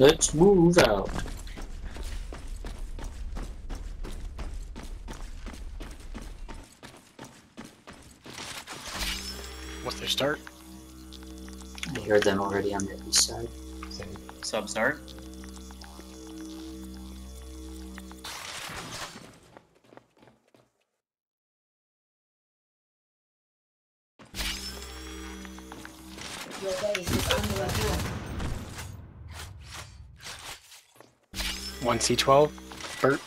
Let's move out. What's their start? I heard them already on the east side. Same. Sub start. Your base is under attack. One C12. Bert.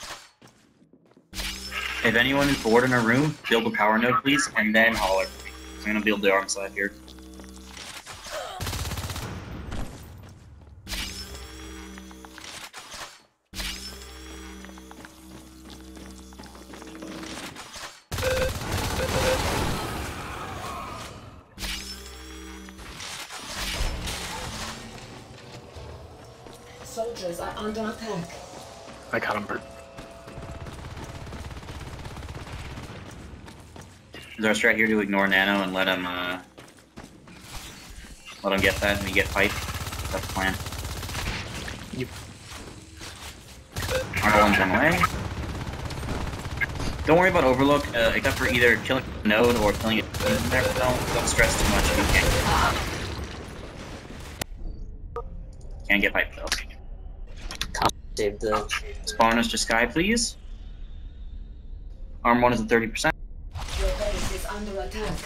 If anyone is bored in a room, build a power node, please, and then holler. I'm gonna build the arm side here. Soldiers are under attack. I got him, Bert. Is our strat here to ignore Nano and let him, uh, let him get that and we get pipe? That's the plan. You- Armor one's on the way. Don't worry about Overlook, uh, except for either killing a node or killing it. Don't, don't stress too much if you can't. Can't get pipe though. Save the Spawn us to sky, please. Arm one is at 30%. Your base is under attack.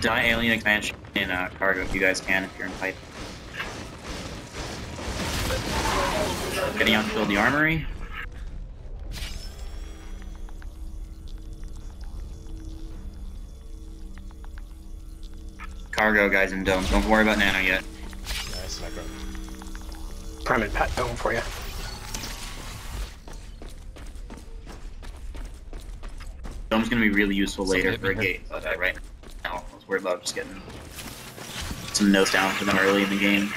Die alien expansion in uh, cargo if you guys can, if you're in pipe. Getting out to build the armory. Cargo guys in dome. Don't worry about nano yet. Nice, I got Prime and Pat dome for you. Dome's gonna be really useful Something later hit for a me here. gate, but uh, right now I was worried about just getting some notes down for them early in the game.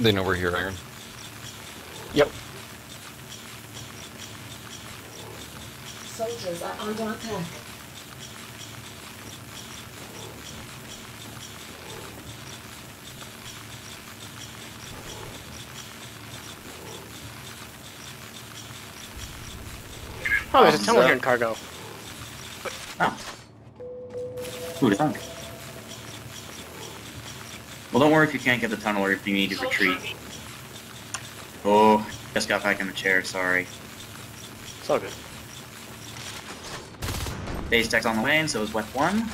They know we're here, Iron. Yep. Soldiers are under attack. Oh, there's a tunnel here in cargo. Oh. Who'd have thunk? Well, don't worry if you can't get the tunnel or if you need to retreat. Oh, just got back in the chair, sorry. It's all good. Base deck's on the way, and so is Wet 1.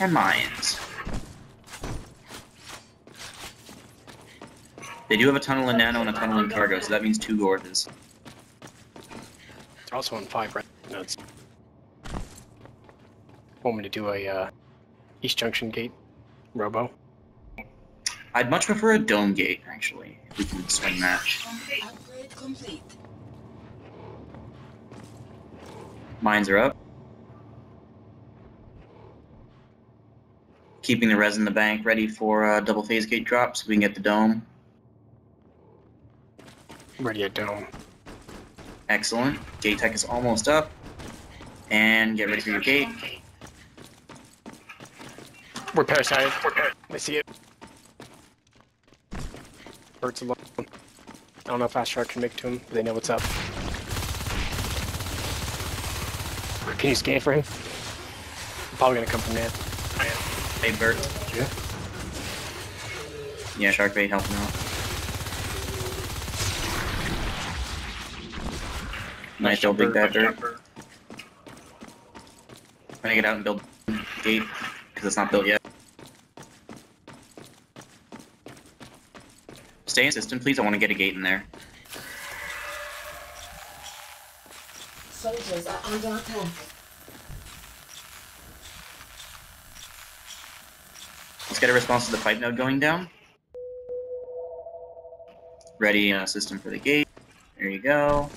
And mines. They do have a tunnel in Nano and a tunnel in Cargo, so that means two gorges. They're also on five red nodes. Want me to do a uh, East Junction gate, Robo? I'd much prefer a dome gate, actually, if we can swing that. Upgrade complete. Mines are up. Keeping the res in the bank ready for uh, double phase gate drop so we can get the dome. Ready at dome. Excellent. Gate tech is almost up. And get ready for your gate. We're parasited. I see it. Bert's alone. I don't know if Fast Shark can make it to him, but they know what's up. Can you scan for him? I'm Probably gonna come from there. Hey, Bert. Yeah. Yeah, shark bait helping out. Nice job, big bad Bert. Trying to get out and build gate because it's not built yet. Stay in system, please. I want to get a gate in there. Soldiers are under attack. Let's get a response to the pipe node going down. Ready uh, system for the gate. There you go.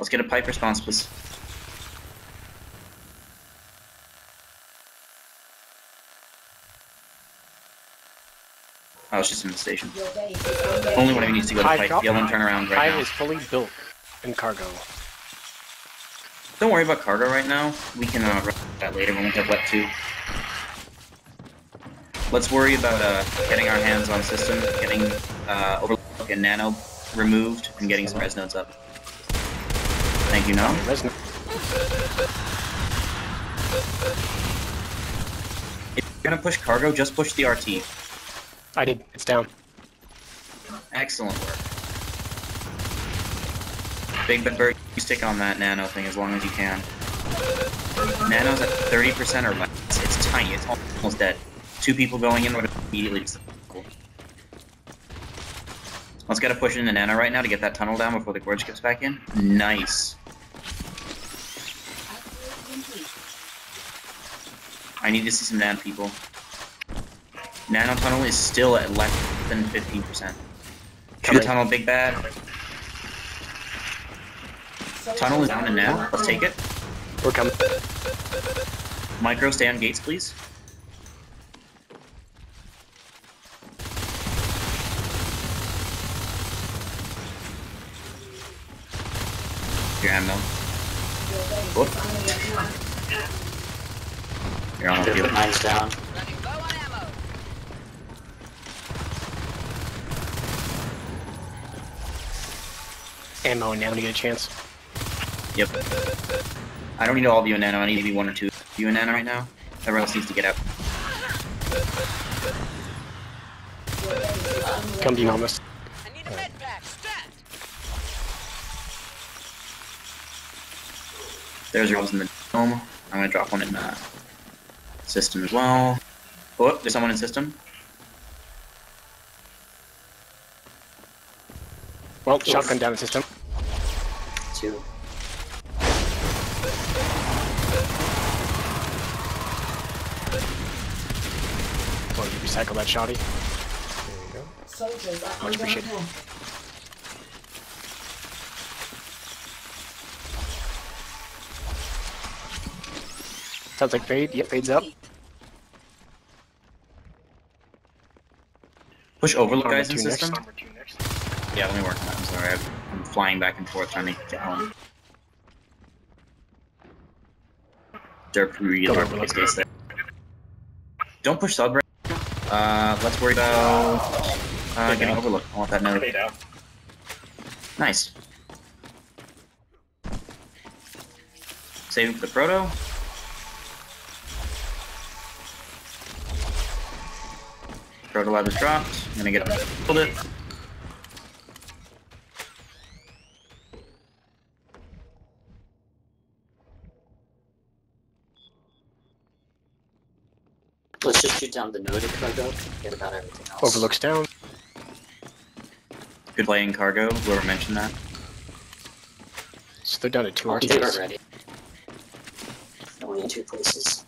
Let's get a pipe response, please. Oh, it's just in the station. Only one of under Only when he needs to go to pipe. Yell and turn around right Hive now. is fully built in cargo. Don't worry about cargo right now. We can uh, run that later when we have wet too. Let's worry about uh, getting our hands on system, getting uh, overlook and nano removed, and getting some res nodes up. Thank you, no. Resonant. If you're gonna push cargo, just push the RT. I did. It's down. Excellent work. Big Ben Bird, you stick on that nano thing as long as you can. Nano's at 30% or less. It's tiny, it's almost dead. Two people going in would immediately disable. Let's get a push into nano right now to get that tunnel down before the gorge gets back in. Nice. Upgrade complete. I need to see some nan people. Nano tunnel is still at less than 15%. Shoot the Coming. tunnel, big bad. Tunnel is down and now. Let's take it. We're coming. Micro, stay on gates, please. Your mill. Whoop. Is under attack. You're on the Good, field. but mine's down. Ammo and now to get a chance. Yep. Uh, uh, uh. I don't need all of you in nano. I need maybe one or two of you in nano right now. Everyone else needs to get out. Your base is under Come to you, attack. I need a med pack. Stat. There's rolls in the dome. I'm gonna drop one in the system as well. Oh, there's someone in system. Well, shotgun down the system. Two. Well, you recycle that shoddy. There we go. Soldiers are Much under Sounds like fade. Yep, fade's up. Push overlook guys in two next. system. Yeah, let me work on that. I'm sorry. I've- I'm flying back and forth trying to get home. Derp really Go hard overlook. to gates there. Don't push sub right. Uh, let's worry about uh, getting overlook. I want that node. Nice. Saving for the proto. Proto lab is dropped. I'm gonna get up hold it. Let's just shoot down the node at cargo. Forget about everything else. Overlooks down. Good play in cargo. Whoever mentioned that. So they're down to two I'll keep it ready. Only in two places.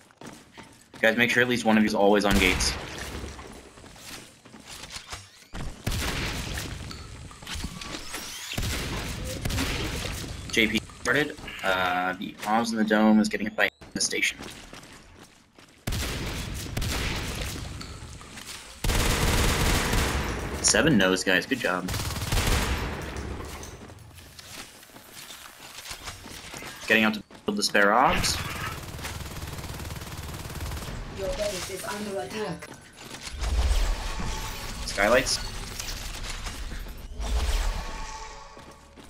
Guys, make sure at least one of you is always on gates. JP started. Uh, the bombs in the dome is getting hit by the station. Seven knows, guys. Good job. Getting out to build the spare ops. Your base is under attack. Skylights.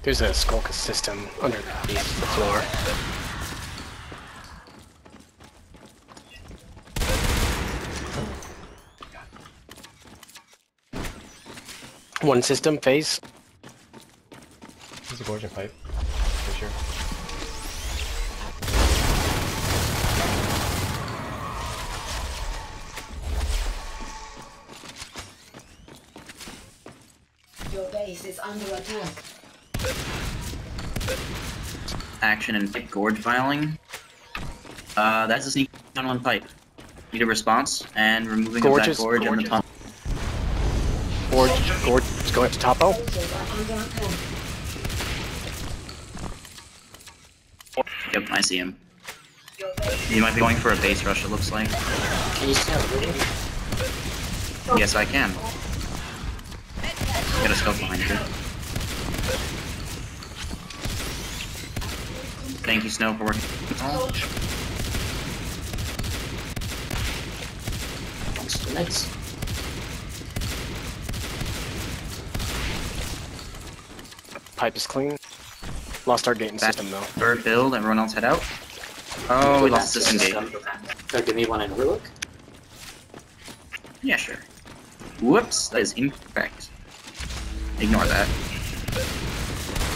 There's a Skulka system underneath the floor. One system phase. There's a gorge and pipe. For sure. Your base is under attack. Action and pipe gorge filing. Uh, that's a sneak on one pipe. Need a response and removing Gorges, of that gorge and the tunnel. Gorge, gorge is going to topo. Soldiers are under attack. Yep, I see him. Your He might be going for a base rush. It looks like. Can you see how? Yes, I can. Got a scope behind you. Thank you, Snow, for working. Oh, Thanks for the. Pipe is clean. Lost our gating Back. system though. Bird build, everyone else head out. Oh, we lost That's system gate. system. Uh, or give me one in relook. Yeah, sure. Whoops, that is incorrect. Ignore that.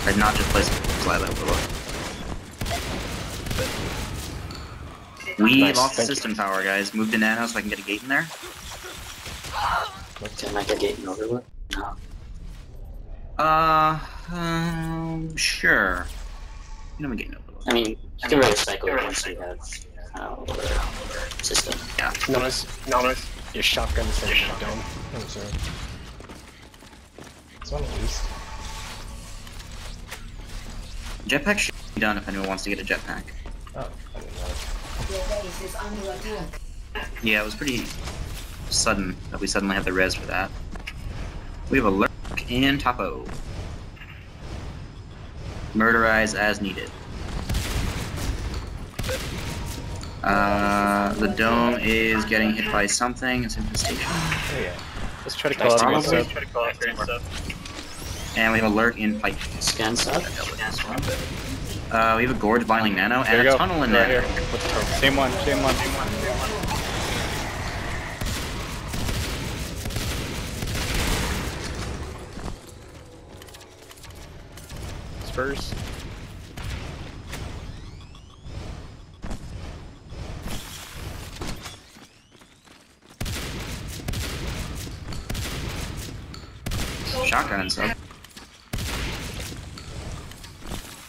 I did not just place slide that overlook. We Nice, lost thank you. system power, guys. Move to nano so I can get a gate in there. Can I get a gate in overlook? No. Uh, um, sure. You know, we get no overlook. I mean, you can recycle it once you have uh, our system. Notice, notice your shotgun is in the dome. Oh, sorry. It's on at least. Jetpack should be done if anyone wants to get a jetpack. Oh, I didn't know. Your base is under attack. Yeah, it was pretty sudden that we suddenly had the res for that. We have a lurk and topo. Murderize as needed. Uh, the dome is getting hit by something. It's infestation. Oh yeah. Let's try to Nice kill to off meet you. And we have a lurk in pipe. Scan sub. Uh, we have a gorge viling nano There and a go. tunnel in right there. here. With the turtle. Same one, same one, same one, same one. Spurs.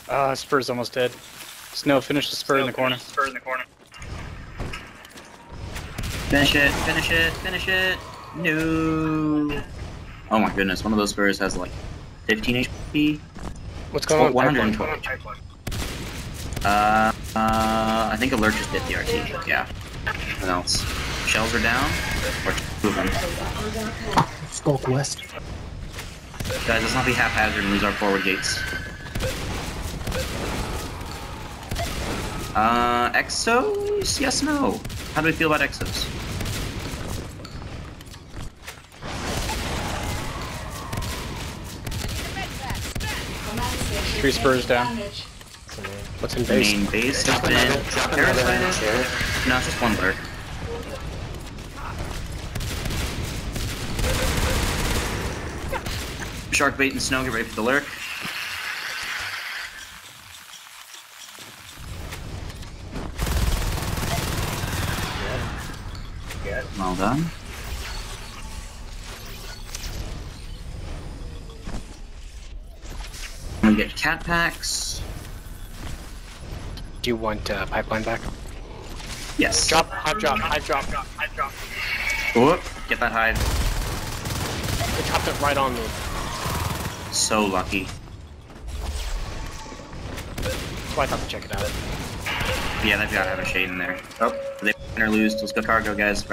Uh, Spur's almost dead. Snow, finish the spur in the corner. Spur in the corner. Finish it, finish it, finish it. No. Oh my goodness, one of those spurs has like 15 HP. What's going on? with pipeline? 112. Uh, uh, I think Alert just bit the RT. Yeah. What else? Shells are down. Or two of them. Skulk West. Guys, let's not be haphazard and lose our forward gates. Uh, Exos? Yes, no. How do we feel about Exos? Three spurs down. It's a name. What's in The base? main base has Drop another, been parasited. No, it's just one lurk. Shark bait and snow, get ready for the lurk. Well done. We get cat packs. Do you want uh, pipeline back? Yes. Drop, hive drop, hive drop, hive drop. Whoop, get that hive. They dropped it right on me. So lucky. So I thought to check it out. Yeah, they've got to have a shade in there. Oh, they win or lose. Let's go cargo, guys.